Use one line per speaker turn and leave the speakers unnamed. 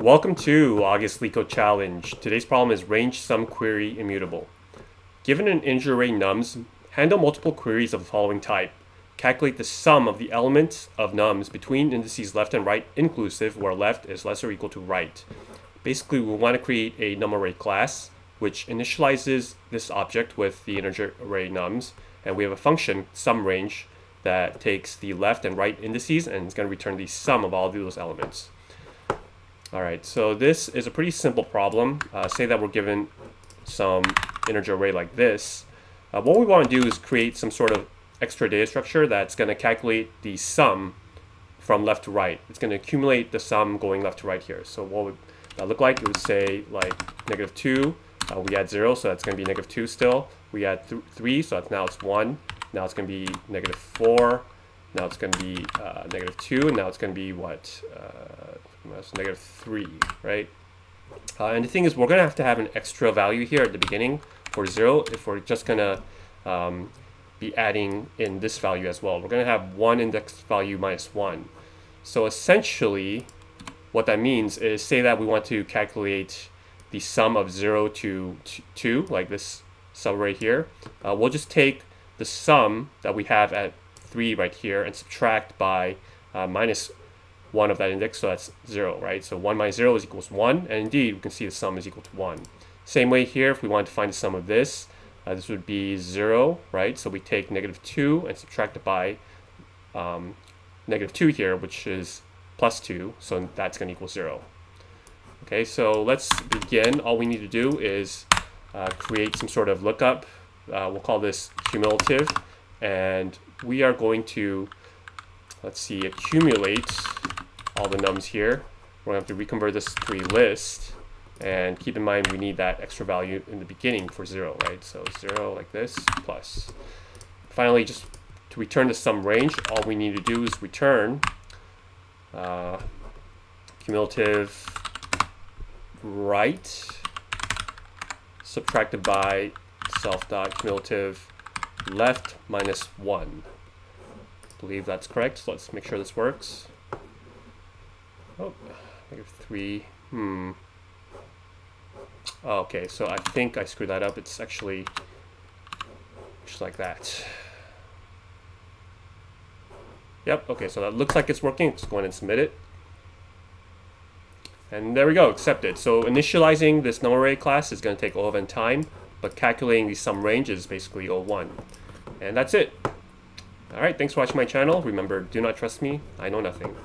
Welcome to August LeetCode Challenge. Today's problem is range sum query immutable. Given an integer array nums, handle multiple queries of the following type. Calculate the sum of the elements of nums between indices left and right inclusive where left is less or equal to right. Basically, we want to create a num array class which initializes this object with the integer array nums and we have a function sum range that takes the left and right indices and is going to return the sum of all of those elements. All right, so this is a pretty simple problem. Uh, say that we're given some integer array like this. Uh, what we want to do is create some sort of extra data structure that's going to calculate the sum from left to right. It's going to accumulate the sum going left to right here. So what would that look like? It would say like negative 2. Uh, we add 0, so that's going to be negative 2 still. We add th 3, so that's now it's 1. Now it's going to be negative 4. Now it's going to be uh, negative 2. And now it's going to be what? Uh, negative 3, right? Uh, and the thing is, we're going to have to have an extra value here at the beginning for 0 if we're just going to um, be adding in this value as well. We're going to have 1 index value minus 1. So essentially, what that means is say that we want to calculate the sum of 0 to 2, like this sum right here. Uh, we'll just take the sum that we have at 3 right here and subtract by uh, minus 1 of that index, so that's 0, right? So 1 minus 0 is equals 1, and indeed we can see the sum is equal to 1. Same way here, if we want to find the sum of this, uh, this would be 0, right? So we take negative 2 and subtract it by um, negative 2 here, which is plus 2, so that's going to equal 0. Okay, so let's begin. All we need to do is uh, create some sort of lookup. Uh, we'll call this cumulative, and we are going to, let's see, accumulate all the nums here. We're going to have to reconvert this to a list. And keep in mind, we need that extra value in the beginning for 0, right? So 0 like this, plus. Finally, just to return the sum range, all we need to do is return uh, cumulative right subtracted by self dot cumulative left minus 1. I believe that's correct. So let's make sure this works. Oh, negative 3. Hmm. Oh, okay, so I think I screwed that up. It's actually just like that. Yep, okay, so that looks like it's working. Let's go ahead and submit it. And there we go, accepted. So initializing this num array class is going to take O of time, but calculating the sum range is basically O1. And that's it. Alright, thanks for watching my channel. Remember, do not trust me. I know nothing.